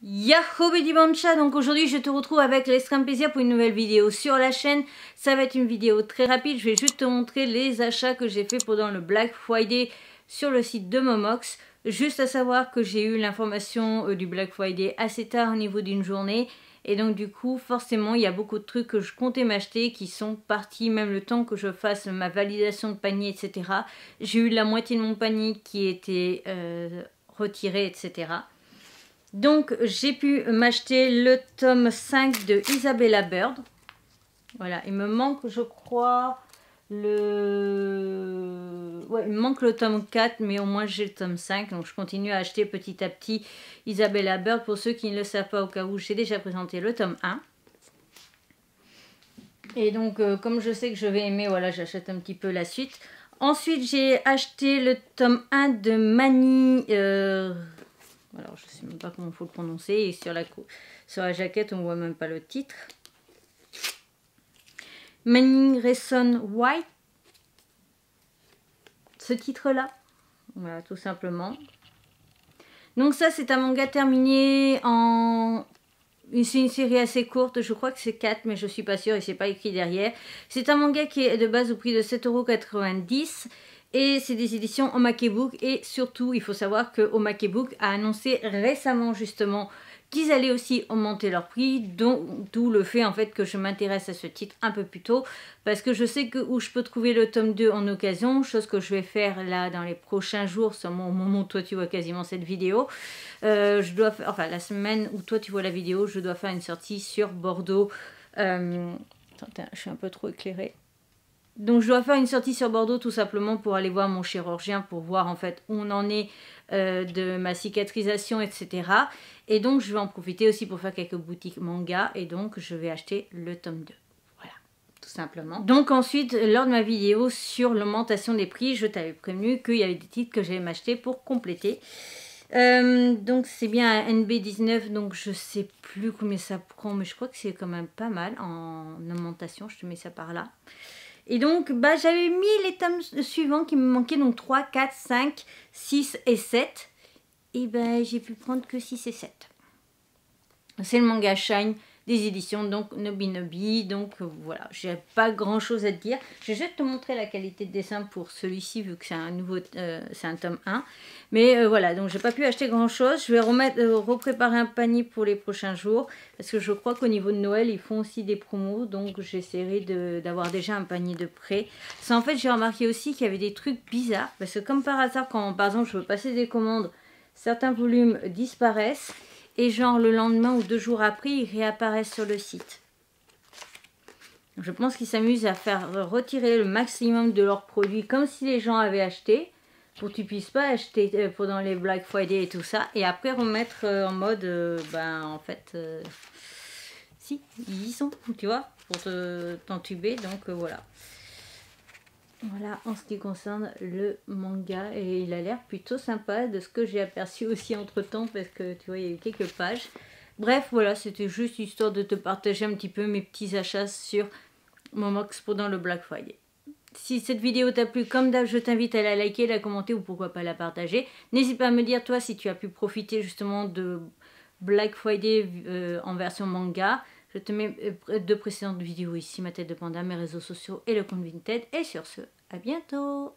Yahoo Bancha, donc aujourd'hui je te retrouve avec l'extrême plaisir pour une nouvelle vidéo sur la chaîne. Ça va être une vidéo très rapide, je vais juste te montrer les achats que j'ai fait pendant le Black Friday sur le site de Momox. Juste à savoir que j'ai eu l'information euh, du Black Friday assez tard au niveau d'une journée. Et donc du coup, forcément, il y a beaucoup de trucs que je comptais m'acheter qui sont partis, même le temps que je fasse ma validation de panier, etc. J'ai eu la moitié de mon panier qui était euh, retiré, etc. Donc j'ai pu m'acheter le tome 5 de Isabella Bird. Voilà, il me manque je crois le... Ouais, il me manque le tome 4 mais au moins j'ai le tome 5. Donc je continue à acheter petit à petit Isabella Bird. Pour ceux qui ne le savent pas au cas où j'ai déjà présenté le tome 1. Et donc euh, comme je sais que je vais aimer, voilà j'achète un petit peu la suite. Ensuite j'ai acheté le tome 1 de Mani... Euh, alors, je sais même pas comment faut le prononcer. Et sur la, jaquette, on voit même pas le titre. Manning Rayson White. Ce titre-là. Voilà, tout simplement. Donc ça, c'est un manga terminé en... C'est une série assez courte, je crois que c'est 4, mais je suis pas sûre et c'est pas écrit derrière. C'est un manga qui est de base au prix de 7,90€ et c'est des éditions Omakebook et surtout il faut savoir que Omakebook a annoncé récemment justement qu'ils allaient aussi augmenter leur prix, d'où le fait en fait que je m'intéresse à ce titre un peu plus tôt, parce que je sais que où je peux trouver le tome 2 en occasion, chose que je vais faire là dans les prochains jours, seulement au moment où toi tu vois quasiment cette vidéo, euh, je dois enfin la semaine où toi tu vois la vidéo, je dois faire une sortie sur Bordeaux, euh, attends, je suis un peu trop éclairée, donc je dois faire une sortie sur Bordeaux tout simplement pour aller voir mon chirurgien pour voir en fait où on en est euh, de ma cicatrisation etc. Et donc je vais en profiter aussi pour faire quelques boutiques manga et donc je vais acheter le tome 2. Voilà, tout simplement. Donc ensuite, lors de ma vidéo sur l'augmentation des prix, je t'avais prévenu qu'il y avait des titres que j'allais m'acheter pour compléter. Euh, donc c'est bien un NB19, donc je sais plus combien ça prend, mais je crois que c'est quand même pas mal en augmentation, je te mets ça par là. Et donc, bah, j'avais mis les tomes suivants qui me manquaient, donc 3, 4, 5, 6 et 7. Et ben, j'ai pu prendre que 6 et 7. C'est le manga Shine des éditions donc Nobi Nobi. Donc euh, voilà, j'ai pas grand chose à te dire. Je vais juste te montrer la qualité de dessin pour celui-ci vu que c'est un nouveau, euh, c'est un tome 1. Mais euh, voilà, donc j'ai pas pu acheter grand chose. Je vais remettre, repréparer un panier pour les prochains jours parce que je crois qu'au niveau de Noël ils font aussi des promos. Donc j'essaierai d'avoir déjà un panier de prêt. Ça en fait j'ai remarqué aussi qu'il y avait des trucs bizarres parce que comme par hasard quand par exemple je veux passer des commandes, certains volumes disparaissent et genre le lendemain ou deux jours après, ils réapparaissent sur le site. Je pense qu'ils s'amusent à faire retirer le maximum de leurs produits comme si les gens avaient acheté pour que tu puisses pas acheter euh, pendant les Black Friday et tout ça et après remettre euh, en mode euh, ben en fait si ils y sont tu vois pour t'entuber donc voilà voilà en ce qui concerne le manga et il a l'air plutôt sympa de ce que j'ai aperçu aussi entre temps parce que tu vois il y a eu quelques pages. Bref voilà c'était juste histoire de te partager un petit peu mes petits achats sur Momox pendant le Black Friday. Si cette vidéo t'a plu, comme d'hab, je t'invite à la liker, la commenter ou pourquoi pas la partager. N'hésite pas à me dire toi si tu as pu profiter justement de Black Friday euh, en version manga. Je te euh, deux précédentes vidéos ici, ma tête de panda, mes réseaux sociaux et le compte Vinted. Et sur ce, à bientôt